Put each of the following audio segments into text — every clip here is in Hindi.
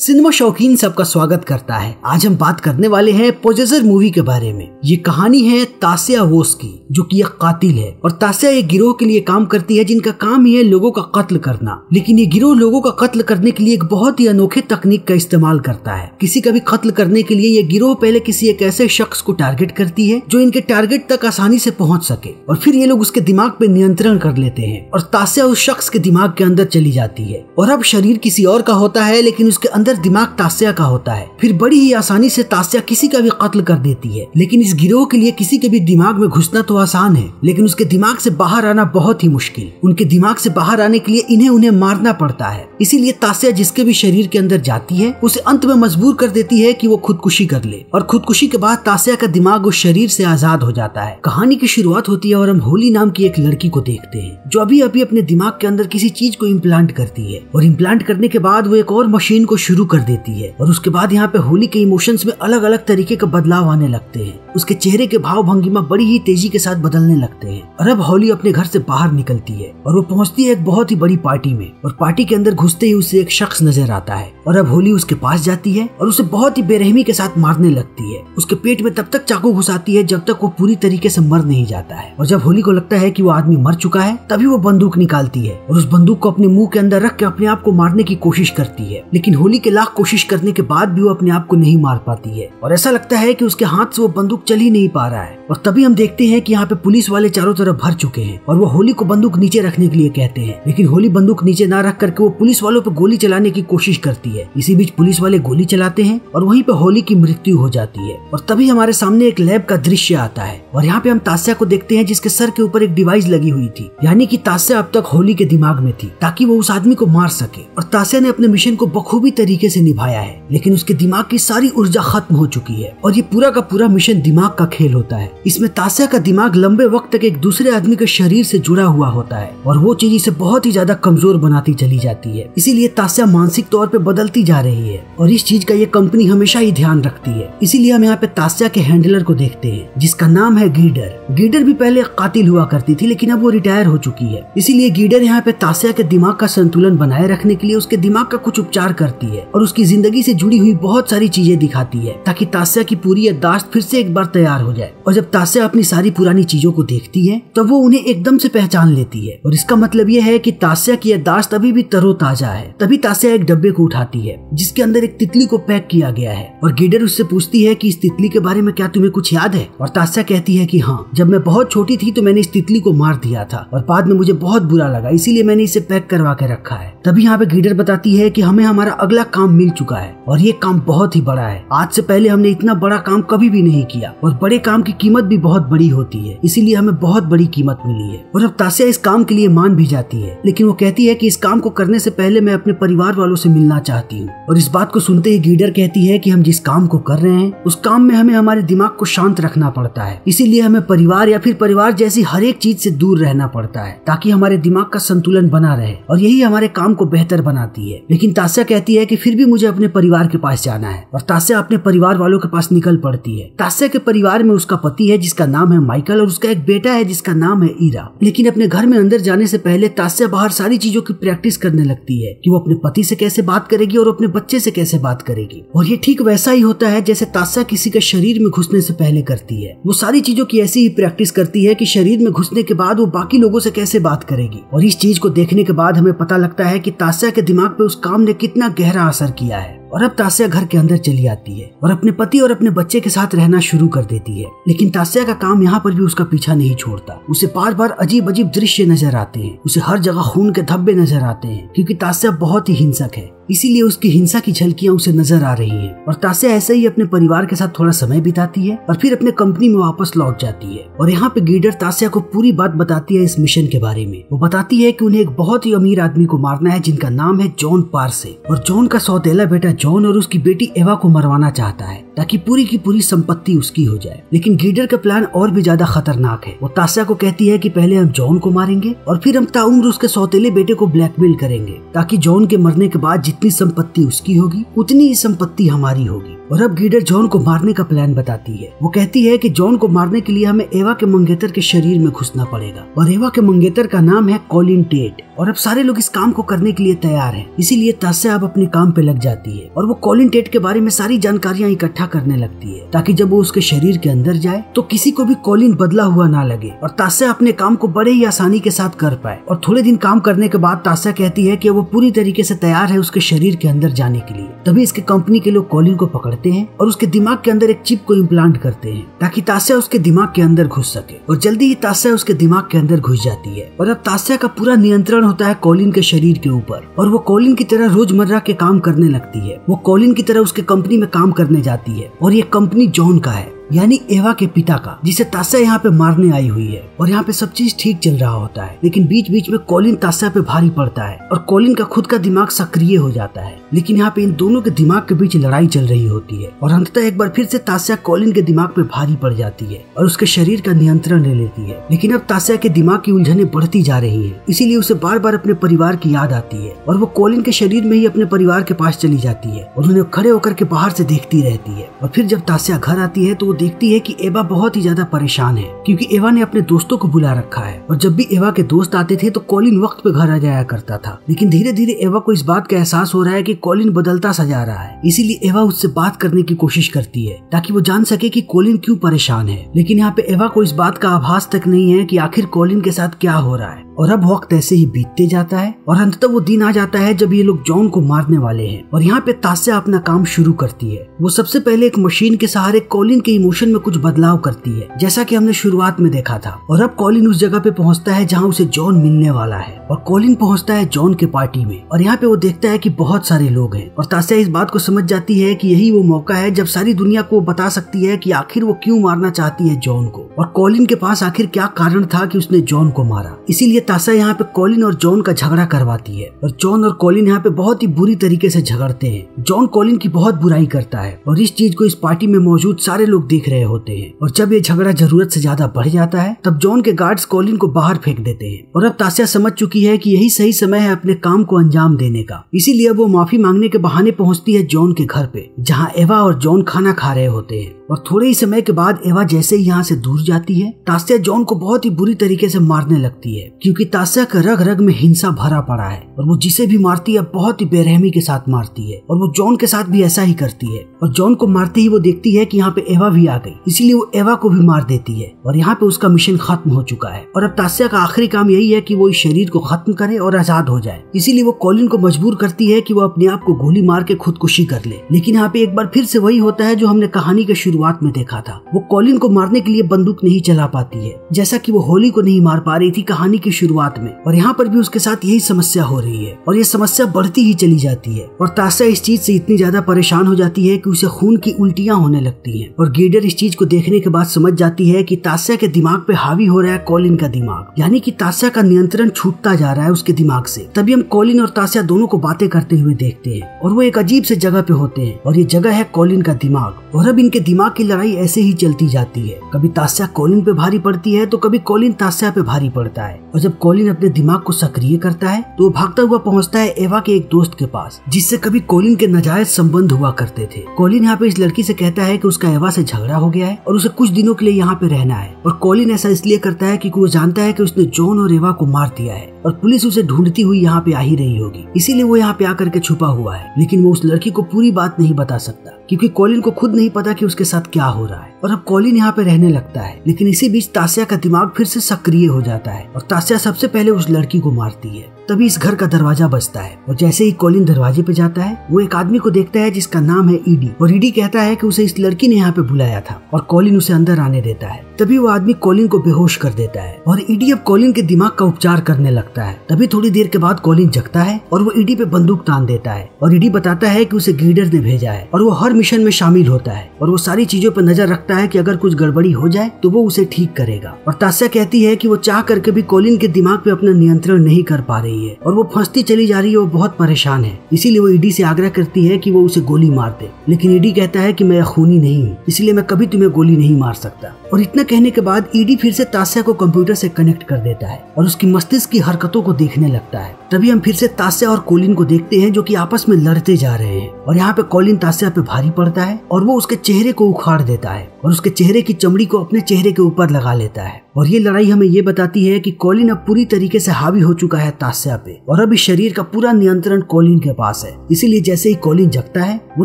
सिनेमा शौकीन सबका स्वागत करता है। आज हम बात करने वाले हैं पोजेसर मूवी के बारे में। ये कहानी है तासिया वोस की, जो कि एक कातिल है। और तासिया एक गिरोह के लिए काम करती है, जिनका काम ही है लोगों का कत्ल करना। लेकिन ये गिरोह लोगों का कत्ल करने के लिए एक बहुत ही अनोखे तकनीक का इस्तेमाल करता है। किसी का भी कत्ल करने के लिए ये गिरोह पहले किसी एक ऐसे शख्स को टारगेट करती है, जो इनके टारगेट तक आसानी से पहुँच सके। और फिर ये लोग उसके दिमाग पे नियंत्रण कर लेते हैं। और तासिया उस शख्स के दिमाग के अंदर चली जाती है। और अब शरीर किसी और का होता है, लेकिन उसके अंदर दिमाग तासिया का होता है। फिर बड़ी ही आसानी से तासिया किसी का भी कत्ल कर देती है। लेकिन इस गिरोह के लिए किसी के भी दिमाग में घुसना तो आसान है। लेकिन उसके दिमाग से बाहर आना बहुत ही मुश्किल। उनके दिमाग से बाहर आने के लिए इन्हें उन्हें मारना पड़ता है। इसीलिए तासिया जिसके भी शरीर के अंदर जाती है, उसे अंत में मजबूर कर देती है कि वो खुदकुशी कर ले। और खुदकुशी के बाद तासिया का दिमाग उस शरीर से आज़ाद हो जाता है। कहानी की शुरुआत होती है और हम होली नाम की एक लड़की को देखते हैं, जो अभी अभी अपने दिमाग के अंदर किसी चीज़ को इम्प्लांट करती है। और इम्प्लांट करने के बाद वो एक और मशीन को शुरू कर देती है और उसके बाद यहाँ पे होली के इमोशंस में अलग अलग तरीके का बदलाव आने लगते हैं। उसके चेहरे के भाव भंगिमा बड़ी ही तेज़ी के साथ बदलने लगते हैं और अब होली अपने घर से बाहर निकलती है और वो पहुँचती है एक बहुत ही बड़ी पार्टी में और पार्टी के अंदर घुसते ही उसे एक शख्स नज़र आता है और अब होली उसके पास जाती है और उसे बहुत ही बेरहमी के साथ मारने लगती है। उसके पेट में तब तक चाकू घुसाती है जब तक वो पूरी तरीके से मर नहीं जाता है और जब होली को लगता है कि वो आदमी मर चुका है, तभी वो बंदूक निकालती है और उस बंदूक को अपने मुँह के अंदर रख के अपने आप को मारने की कोशिश करती है। लेकिन होली के लाख कोशिश करने के बाद भी वो अपने आप को नहीं मार पाती है। और ऐसा लगता है कि उसके हाथ से वो बंदूक चल ही नहीं पा रहा है। और तभी हम देखते हैं कि यहाँ पे पुलिस वाले चारों तरफ़ भर चुके हैं और वो होली को बंदूक नीचे रखने के लिए कहते हैं। लेकिन होली बंदूक नीचे ना रख करके वो पुलिस वालों पर गोली चलाने की कोशिश करती है। इसी बीच पुलिस वाले गोली चलाते हैं और वहीं पे होली की मृत्यु हो जाती है। और तभी हमारे सामने एक लैब का दृश्य आता है। और यहाँ पे हम तास्या को देखते हैं जिसके सर के ऊपर एक डिवाइस लगी हुई थी। यानी कि तास्या अब तक होली के दिमाग में थी, ताकि वो उस आदमी को मार सके। और तास्या ने अपने मिशन को बखूबी तरीके से निभाया है, लेकिन उसके दिमाग की सारी ऊर्जा खत्म हो चुकी है और ये पूरा का पूरा मिशन दिमाग का खेल होता है। इसमें तास्या का दिमाग लंबे वक्त तक एक दूसरे आदमी के शरीर से जुड़ा हुआ होता है और वो चीज़ इसे बहुत ही ज़्यादा कमज़ोर बनाती चली जाती है। इसीलिए तास्या मानसिक तौर पर बदलती जा रही है और इस चीज़ का ये कंपनी हमेशा ही ध्यान रखती है। इसीलिए हम यहाँ पे तासिया के हैंडलर को देखते हैं, जिसका नाम है गीडर। गीडर भी पहले कातिल हुआ करती थी, लेकिन अब वो रिटायर हो चुकी है। इसीलिए गीडर यहाँ पे तास्या के दिमाग का संतुलन बनाए रखने के लिए उसके दिमाग का कुछ उपचार करती है। और उसकी ज़िंदगी से जुड़ी हुई बहुत सारी चीज़ें दिखाती है, ताकि तास्या की पूरी यादाश्त फिर से एक बार तैयार हो जाए। और जब तास्या अपनी सारी पुरानी चीज़ों को देखती है तो वो उन्हें एकदम से पहचान लेती है। और इसका मतलब ये है की तास्या की यादाश्त अभी भी तरोताजा है। तभी तास्या एक डब्बे को उठाती है, जिसके अंदर एक तितली को पैक किया गया है। और गीडर उससे पूछती है की इस तितली के बारे में क्या तुम्हें कुछ याद है? और तास्या कहती है की हाँ जब मैं बहुत छोटी थी तो मैंने इस तितली को मार दिया था, और बाद में मुझे बहुत बुरा लगा, इसीलिए मैंने इसे पैक करवा के रखा है। तभी यहाँ पे गीडर बताती है कि हमें हमारा अगला काम मिल चुका है और ये काम बहुत ही बड़ा है। आज से पहले हमने इतना बड़ा काम कभी भी नहीं किया और बड़े काम की कीमत भी बहुत बड़ी होती है। इसीलिए हमें बहुत बड़ी कीमत मिली है और अब तासिया इस काम के लिए मान भी जाती है। लेकिन वो कहती है की इस काम को करने से पहले मैं अपने परिवार वालों से मिलना चाहती हूँ और इस बात को सुनते ही गीडर कहती है की हम जिस काम को कर रहे हैं, उस काम में हमें हमारे दिमाग को शांत रखना पड़ता है। इसीलिए हमें परिवार या फिर परिवार जैसी हर एक चीज़ से दूर रहना पड़ता है, ताकि हमारे दिमाग का संतुलन बना रहे और यही हमारे काम को बेहतर बनाती है। लेकिन तास्या कहती है कि फिर भी मुझे अपने परिवार के पास जाना है। और तास्या अपने परिवार वालों के पास निकल पड़ती है। तास्या के परिवार में उसका पति है, जिसका नाम है माइकल, और उसका एक बेटा है, जिसका नाम है ईरा। लेकिन अपने घर में अंदर जाने से पहले तास्या बाहर सारी चीज़ों की प्रैक्टिस करने लगती है कि वो अपने पति से कैसे बात करेगी और अपने बच्चे से कैसे बात करेगी। और ये ठीक वैसा ही होता है जैसे तास्या किसी के शरीर में घुसने से पहले करती है। वो सारी चीज़ों की ऐसी ही प्रैक्टिस करती है कि शरीर में घुसने के बाद वो बाकी लोगों से कैसे बात करेगी। और इस चीज़ को देखने के बाद हमें पता लगता है कि तास्या के दिमाग पे उस काम ने कितना गहरा असर किया है और अब तासिया घर के अंदर चली आती है और अपने पति और अपने बच्चे के साथ रहना शुरू कर देती है। लेकिन तासिया का काम यहाँ पर भी उसका पीछा नहीं छोड़ता। उसे बार बार अजीब अजीब दृश्य नज़र आते हैं। उसे हर जगह खून के धब्बे नज़र आते हैं, क्योंकि तासिया बहुत ही हिंसक है। इसीलिए उसकी हिंसा की झलकियाँ उसे नज़र आ रही हैं। और तास्या ऐसे ही अपने परिवार के साथ थोड़ा समय बिताती है और फिर अपने कंपनी में वापस लौट जाती है। और यहाँ पे गीडर तासिया को पूरी बात बताती है इस मिशन के बारे में। वो बताती है कि उन्हें एक बहुत ही अमीर आदमी को मारना है जिनका नाम है जॉन पार्से। और जॉन का सौतेला बेटा जॉन और उसकी बेटी एवा को मरवाना चाहता है, ताकि पूरी की पूरी संपत्ति उसकी हो जाए। लेकिन गीडर का प्लान और भी ज़्यादा खतरनाक है। वो तास्या को कहती है कि पहले हम जॉन को मारेंगे और फिर हम ताउम्र उसके सौतेले बेटे को ब्लैकमेल करेंगे, ताकि जॉन के मरने के बाद जितनी संपत्ति उसकी होगी उतनी ही संपत्ति हमारी होगी। और अब गीडर जॉन को मारने का प्लान बताती है। वो कहती है कि जॉन को मारने के लिए हमें एवा के मंगेतर के शरीर में घुसना पड़ेगा। और एवा के मंगेतर का नाम है कॉलिन टेट। और अब सारे लोग इस काम को करने के लिए तैयार हैं। इसीलिए तास्या अब अपने काम पे लग जाती है। और वो कॉलिन टेट के बारे में सारी जानकारियाँ इकट्ठा करने लगती है। ताकि जब वो उसके शरीर के अंदर जाए तो किसी को भी कॉलिन बदला हुआ ना लगे। और तास्या अपने काम को बड़े ही आसानी के साथ कर पाए। और थोड़े दिन काम करने के बाद तास्या कहती है की वो पूरी तरीके से तैयार है उसके शरीर के अंदर जाने के लिए। तभी इसके कंपनी के लोग कॉलिन को पकड़ते हैं और उसके दिमाग के अंदर एक चिप को इम्प्लांट करते हैं, ताकि तास्या उसके दिमाग के अंदर घुस सके। और जल्दी ही तास्या उसके दिमाग के अंदर घुस जाती है। और अब तास्या का पूरा नियंत्रण होता है कॉलिन के शरीर के ऊपर। और वो कॉलिन की तरह रोज़मर्रा के काम करने लगती है। वो कॉलिन की तरह उसके कंपनी में काम करने जाती है। और ये कंपनी जॉन का है। यानी एवा के पिता का, जिसे तास्या यहाँ पे मारने आई हुई है। और यहाँ पे सब चीज़ ठीक चल रहा होता है, लेकिन बीच बीच में कॉलिन तास्या पे भारी पड़ता है, और कॉलिन का खुद का दिमाग सक्रिय हो जाता है। लेकिन यहाँ पे इन दोनों के दिमाग के बीच लड़ाई चल रही होती है, और अंततः एक बार फिर से तास्या कॉलिन के दिमाग पे भारी पड़ जाती है, और उसके शरीर का नियंत्रण ले लेती है। लेकिन अब तास्या के दिमाग की उलझने बढ़ती जा रही है, इसीलिए उसे बार बार अपने परिवार की याद आती है, और वो कॉलिन के शरीर में ही अपने परिवार के पास चली जाती है, और उन्हें खड़े होकर के बाहर से देखती रहती है। और फिर जब तास्या घर आती है तो वो देखती है कि एवा बहुत ही ज़्यादा परेशान है, क्योंकि एवा ने अपने दोस्तों को बुला रखा है। और जब भी एवा के दोस्त आते थे तो कॉलिन वक्त पे घर आ जाया करता था। लेकिन धीरे धीरे एवा को इस बात का एहसास हो रहा है कि कॉलिन बदलता सा जा रहा है। इसीलिए एवा उससे बात करने की कोशिश करती है, ताकि वो जान सके कि कॉलिन क्यों परेशान है। लेकिन यहाँ पे एवा को इस बात का आभास तक नहीं है कि आखिर कॉलिन के साथ क्या हो रहा है। और अब वक्त ऐसे ही बीतते जाता है, और अंततः वो दिन आ जाता है जब ये लोग जॉन को मारने वाले हैं। और यहाँ पे तास्या अपना काम शुरू करती है। वो सबसे पहले एक मशीन के सहारे कॉलिन के इमोशन में कुछ बदलाव करती है, जैसा कि हमने शुरुआत में देखा था। और अब कॉलिन उस जगह पे पहुँचता है जहाँ उसे जॉन मिलने वाला है। और कॉलिन पहुँचता है जॉन के पार्टी में। और यहाँ पे वो देखता है कि बहुत सारे लोग हैं। और तास्या इस बात को समझ जाती है कि यही वो मौका है जब सारी दुनिया को बता सकती है कि आखिर वो क्यों मारना चाहती है जॉन को। और कॉलिन के पास आखिर क्या कारण था कि उसने जॉन को मारा? इसीलिए तास्या यहाँ पे कॉलिन और जॉन का झगड़ा करवाती है। और जॉन और कॉलिन यहाँ पे बहुत ही बुरी तरीके से झगड़ते हैं। जॉन कॉलिन की बहुत बुराई करता है। और इस चीज़ को इस पार्टी में मौजूद सारे लोग देख रहे होते हैं। और जब ये झगड़ा ज़रूरत से ज़्यादा बढ़ जाता है, तब जॉन के गार्ड्स कॉलिन को बाहर फेंक देते हैं। और अब तासिया समझ चुकी है कि यही सही समय है अपने काम को अंजाम देने का। इसीलिए वो माफ़ी मांगने के बहाने पहुँचती है जॉन के घर पे, जहाँ एवा और जॉन खाना खा रहे होते हैं। और थोड़े ही समय के बाद एवा जैसे ही यहाँ से दूर जाती है, तास्या जॉन को बहुत ही बुरी तरीके से मारने लगती है, क्योंकि तास्या का रग रग में हिंसा भरा पड़ा है। और वो जिसे भी मारती है बहुत ही बेरहमी के साथ मारती है। और वो जॉन के साथ भी ऐसा ही करती है। और जॉन को मारते ही वो देखती है कि यहाँ पे एवा भी आ गई। इसीलिए वो एवा को भी मार देती है और यहाँ पे उसका मिशन खत्म हो चुका है। और अब तास्या का आखिरी काम यही है कि वो इस शरीर को खत्म करे और आज़ाद हो जाए। इसीलिए वो कॉलिन को मजबूर करती है कि वो अपने आप को गोली मार के खुदकुशी कर ले। लेकिन यहाँ पे एक बार फिर से वही होता है जो हमने कहानी के शुरुआत में देखा था। वो कॉलिन को मारने के लिए बंदूक नहीं चला पाती है। जैसा की वो होली को नहीं मार पा रही थी कहानी की शुरुआत में। और यहाँ पर भी उसके साथ यही समस्या हो रही है। और ये समस्या बढ़ती ही चली जाती है। और तास्या इस चीज़ से इतनी ज़्यादा परेशान हो जाती है कि उसे खून की उल्टियाँ होने लगती है। और गेडर इस चीज़ को देखने के बाद समझ जाती है कि तास्या के दिमाग पे हावी हो रहा है कॉलिन का दिमाग। यानी कि तास्या का नियंत्रण छूटता जा रहा है उसके दिमाग से। तभी हम कॉलिन और तास्या दोनों को बातें करते हुए देखते हैं और वो एक अजीब से जगह पे होते हैं और ये जगह है कॉलिन का दिमाग। और अब इनके दिमाग की लड़ाई ऐसे ही चलती जाती है। कभी तास्या कॉलिन पे भारी पड़ती है तो कभी कॉलिन तास्या पे भारी पड़ता है। और जब कॉलिन अपने दिमाग को सक्रिय करता है तो वो भागता हुआ पहुँचता है एवा के एक दोस्त के पास, जिससे कभी कॉलिन के नजायज संबंध हुआ करते थे। कॉलिन यहाँ पे इस लड़की से कहता है कि उसका एवा से झगड़ा हो गया है और उसे कुछ दिनों के लिए यहाँ पे रहना है। और कॉलिन ऐसा इसलिए करता है क्योंकि वो जानता है कि उसने जॉन और रेवा को मार दिया है और पुलिस उसे ढूंढती हुई यहाँ पे आ ही रही होगी। इसीलिए वो यहाँ पे आकर के छुपा हुआ है। लेकिन वो उस लड़की को पूरी बात नहीं बता सकता, क्योंकि कॉलिन को खुद नहीं पता कि उसके साथ क्या हो रहा है। और अब कॉलिन यहाँ पे रहने लगता है, लेकिन इसी बीच तासिया का दिमाग फिर से सक्रिय हो जाता है और तासिया सबसे पहले उस लड़की को मारती है। तभी इस घर का दरवाज़ा बजता है। और जैसे ही कॉलिन दरवाजे पे जाता है, वो एक आदमी को देखता है जिसका नाम है ईडी। और ईडी कहता है कि उसे इस लड़की ने यहाँ पे बुलाया था और कॉलिन उसे अंदर आने देता है। तभी वो आदमी कॉलिन को बेहोश कर देता है। और ईडी अब कॉलिन के दिमाग का उपचार करने लगता है। तभी थोड़ी देर के बाद कॉलिन जगता है और वो ईडी पे बंदूक तान देता है। और ईडी बताता है की उसे ग्रीडर ने भेजा है। और वो हर मिशन में शामिल होता है। और वो सारी चीज़ों पर नज़र रखता है कि अगर कुछ गड़बड़ी हो जाए तो वो उसे ठीक करेगा। और तास्या कहती है कि वो चाह करके भी कॉलिन के दिमाग पे अपना नियंत्रण नहीं कर पा रही रही है और वो फंसती चली जा रही है, वो बहुत परेशान है। इसीलिए वो ईडी से आग्रह करती है कि वो उसे गोली मार दे। लेकिन ईडी कहता है कि मैं खूनी नहीं हूँ, इसलिए मैं कभी तुम्हें गोली नहीं मार सकता। और इतना कहने के बाद ईडी फिर से तास्या को कंप्यूटर से कनेक्ट कर देता है और उसकी मस्तिष्क की हरकतों को देखने लगता है। तभी हम फिर से तास्या और कोलिन को देखते हैं, जो कि आपस में लड़ते जा रहे हैं। और यहाँ पे कोलिन तास्या पे भारी पड़ता है और वो उसके चेहरे को उखाड़ देता है और उसके चेहरे की चमड़ी को अपने चेहरे के ऊपर लगा लेता है। और ये लड़ाई हमें ये बताती है कि कॉलिन अब पूरी तरीके से हावी हो चुका है तास्या पे और अब इस शरीर का पूरा नियंत्रण कॉलिन के पास है। इसीलिए जैसे ही कॉलिन जगता है, वो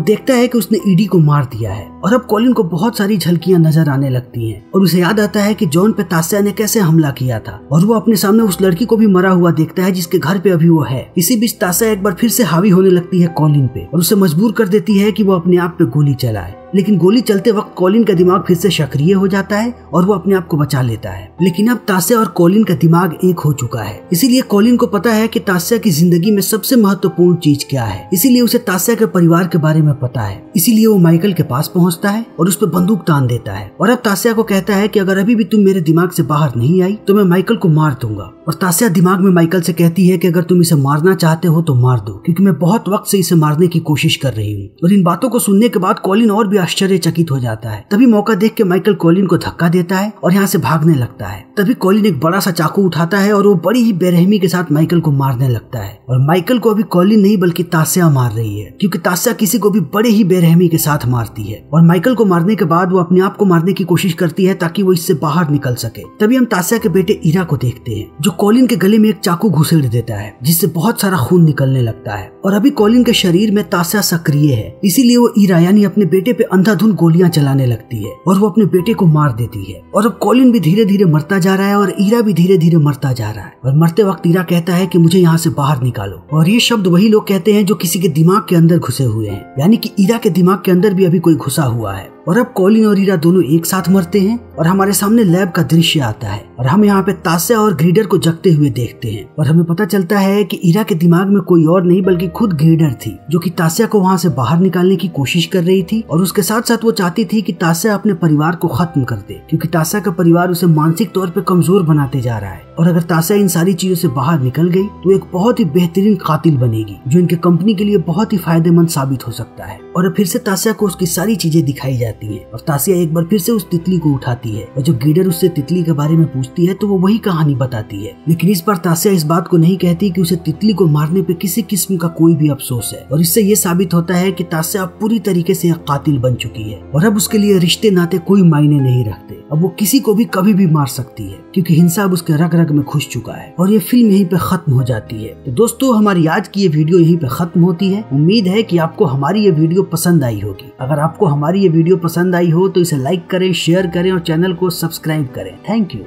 देखता है कि उसने ईडी को मार दिया है। और अब कॉलिन को बहुत सारी झलकियाँ नज़र आने लगती हैं। और उसे याद आता है कि जॉन पे तास्या ने कैसे हमला किया था। और वो अपने सामने उस लड़की को भी मरा हुआ देखता है जिसके घर पे अभी वो है। इसी बीच तास्या एक बार फिर से हावी होने लगती है कॉलिन पे और उसे मजबूर कर देती है की वो अपने आप पे गोली चलाए। लेकिन गोली चलते वक्त कॉलिन का दिमाग फिर से सक्रिय हो जाता है और वो अपने आप को बचा लेता है। लेकिन अब तास्या और कॉलिन का दिमाग एक हो चुका है। इसीलिए कॉलिन को पता है कि तास्या की ज़िंदगी में सबसे महत्वपूर्ण चीज़ क्या है। इसीलिए उसे तास्या के परिवार के बारे में पता है। इसीलिए वो माइकल के पास पहुँचता है और उस पर बंदूक तान देता है। और अब तास्या को कहता है कि अगर अभी भी तुम मेरे दिमाग से बाहर नहीं आई तो मैं माइकल को मार दूँगा। और तास्या दिमाग में माइकल से कहती है कि अगर तुम इसे मारना चाहते हो तो मार दो, क्योंकि मैं बहुत वक्त से इसे मारने की कोशिश कर रही हूँ। और इन बातों को सुनने के बाद कॉलिन और भी आश्चर्यचकित हो जाता है। तभी मौका देख के माइकल कॉलिन को धक्का देता है और यहाँ से भागने लगता है। तभी कॉलिन एक बड़ा सा चाकू उठाता है और वो बड़ी ही बेरहमी के साथ माइकल को मारने लगता है। और माइकल को अभी कॉलिन नहीं, बल्कि तास्या मार रही है, क्योंकि तास्या किसी को भी बड़े ही बेरहमी के साथ मारती है। और माइकल को मारने के बाद वो अपने आप को मारने की कोशिश करती है ताकि वो इससे बाहर निकल सके। तभी हम तास्या के बेटे ईरा को देखते हैं, जो कॉलिन के गले में एक चाकू घुसेड़ देता है, जिससे बहुत सारा खून निकलने लगता है। और अभी कॉलिन के शरीर में तास्या सक्रिय है, इसीलिए वो ईरा यानी अपने बेटे पे अंधाधुन गोलियाँ चलाने लगती है और वो अपने बेटे को मार देती है। और अब कॉलिन भी धीरे धीरे मरता जा रहा है और ईरा भी धीरे धीरे मरता जा रहा है। और मरते वक्त ईरा कहता है की मुझे यहाँ से बाहर निकालो। और ये शब्द वही लोग कहते हैं जो किसी के दिमाग के अंदर घुसे हुए हैं। यानी कि ईरा के दिमाग के अंदर भी अभी कोई घुसा हुआ है। और अब कॉलिन और ईरा दोनों एक साथ मरते हैं और हमारे सामने लैब का दृश्य आता है और हम यहाँ पे तास्या और ग्रीडर को जगते हुए देखते हैं और हमें पता चलता है कि ईरा के दिमाग में कोई और नहीं बल्कि खुद ग्रीडर थी, जो कि तास्या को वहाँ से बाहर निकालने की कोशिश कर रही थी और उसके साथ साथ वो चाहती थी कि तास्या अपने परिवार को खत्म कर दे, क्योंकि तास्या का परिवार उसे मानसिक तौर पर कमज़ोर बनाते जा रहा है। और अगर तास्या इन सारी चीज़ों से बाहर निकल गई तो एक बहुत ही बेहतरीन कातिल बनेगी, जो इनके कंपनी के लिए बहुत ही फ़ायदेमंद साबित हो सकता है। और फिर से तास्या को उसकी सारी चीज़ें दिखाई जाती है और तासिया एक बार फिर से उस तितली को उठाती है और जब गीडर उससे तितली के बारे में पूछती है तो वो वही कहानी बताती है। लेकिन इस बार तासिया इस बात को नहीं कहती कि उसे तितली को मारने पे किसी किस्म का कोई भी अफसोस है। और इससे ये साबित होता है कि तासिया अब पूरी तरीके से एक कातिल बन चुकी है और अब उसके लिए रिश्ते नाते कोई मायने नहीं रखते। अब वो किसी को भी कभी भी मार सकती है, क्योंकि हिंसा अब उसके रग रग में खुश चुका है, और ये फ़िल्म यहीं पे खत्म हो जाती है। तो दोस्तों, हमारी आज की ये वीडियो यहीं पे खत्म होती है। उम्मीद है कि आपको हमारी ये वीडियो पसंद आई होगी। अगर आपको हमारी ये वीडियो पसंद आई हो तो इसे लाइक करें शेयर करें, और चैनल को सब्सक्राइब करें। Thank you